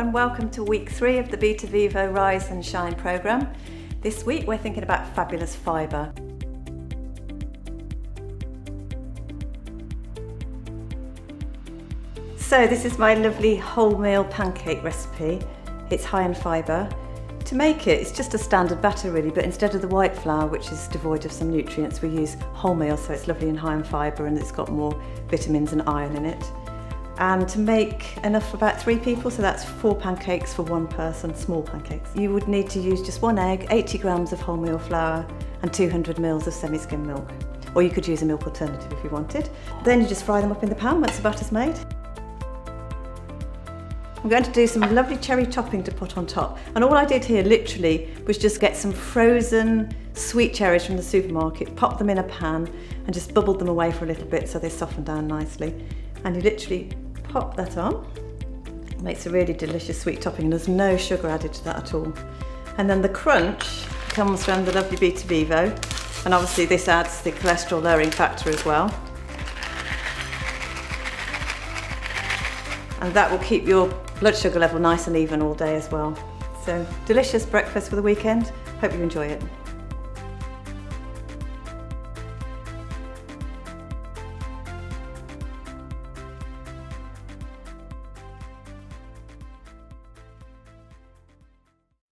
and welcome to week three of the Betavivo Rise and Shine programme. This week we're thinking about fabulous fibre. So this is my lovely wholemeal pancake recipe. It's high in fibre. To make it, it's just a standard batter really, but instead of the white flour, which is devoid of some nutrients, we use wholemeal, so it's lovely and high in fibre and it's got more vitamins and iron in it. And to make enough for about three people, so that's four pancakes for one person, small pancakes. You would need to use just one egg, 80 grams of wholemeal flour and 200 mils of semi-skim milk. Or you could use a milk alternative if you wanted. Then you just fry them up in the pan once the butter's made. I'm going to do some lovely cherry topping to put on top. And all I did here literally was just get some frozen sweet cherries from the supermarket, pop them in a pan and just bubbled them away for a little bit so they soften down nicely. And you literally pop that on. Makes a really delicious sweet topping and there's no sugar added to that at all. And then the crunch comes from the lovely Betavivo. And obviously this adds the cholesterol lowering factor as well. And that will keep your blood sugar level nice and even all day as well. So delicious breakfast for the weekend. Hope you enjoy it.